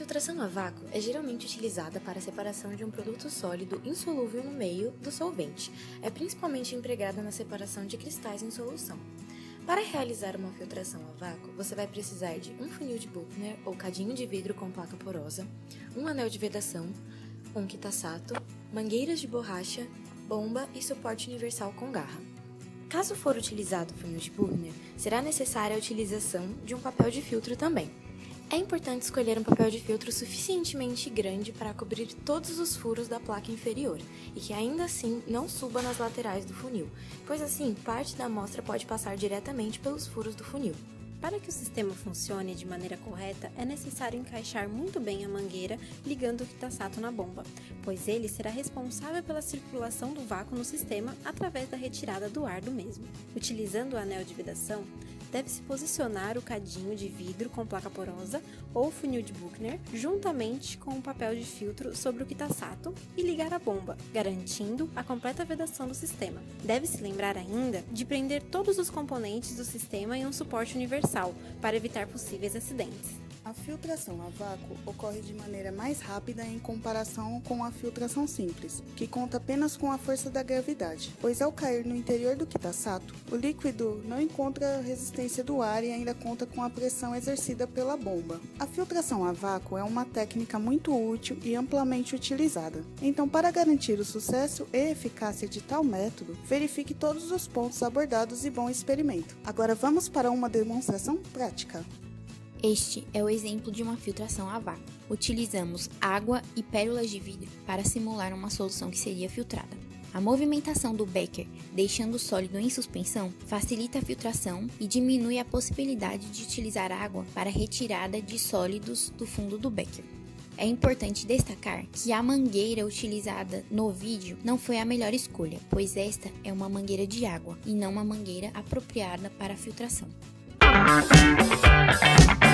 filtração a vácuo é geralmente utilizada para a separação de um produto sólido insolúvel no meio do solvente. É principalmente empregada na separação de cristais em solução. Para realizar uma filtração a vácuo, você vai precisar de um funil de Buchner ou cadinho de vidro com placa porosa, um anel de vedação, um kitasato, mangueiras de borracha, bomba e suporte universal com garra. Caso for utilizado o funil de Buchner, será necessária a utilização de um papel de filtro também. É importante escolher um papel de filtro suficientemente grande para cobrir todos os furos da placa inferior e que ainda assim não suba nas laterais do funil, pois assim parte da amostra pode passar diretamente pelos furos do funil. Para que o sistema funcione de maneira correta, é necessário encaixar muito bem a mangueira ligando o Kitasato na bomba, pois ele será responsável pela circulação do vácuo no sistema através da retirada do ar do mesmo. Utilizando o anel de vedação, deve-se posicionar o cadinho de vidro com placa porosa ou funil de Buchner juntamente com o papel de filtro sobre o Kitasato e ligar a bomba, garantindo a completa vedação do sistema. Deve-se lembrar ainda de prender todos os componentes do sistema em um suporte universal para evitar possíveis acidentes. A filtração a vácuo ocorre de maneira mais rápida em comparação com a filtração simples, que conta apenas com a força da gravidade, pois ao cair no interior do kitasato, o líquido não encontra resistência do ar e ainda conta com a pressão exercida pela bomba. A filtração a vácuo é uma técnica muito útil e amplamente utilizada. Então, para garantir o sucesso e eficácia de tal método, verifique todos os pontos abordados e bom experimento. Agora vamos para uma demonstração prática. Este é o exemplo de uma filtração a vácuo. Utilizamos água e pérolas de vidro para simular uma solução que seria filtrada. A movimentação do becker, deixando o sólido em suspensão, facilita a filtração e diminui a possibilidade de utilizar água para retirada de sólidos do fundo do becker. É importante destacar que a mangueira utilizada no vídeo não foi a melhor escolha, pois esta é uma mangueira de água e não uma mangueira apropriada para filtração.